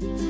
you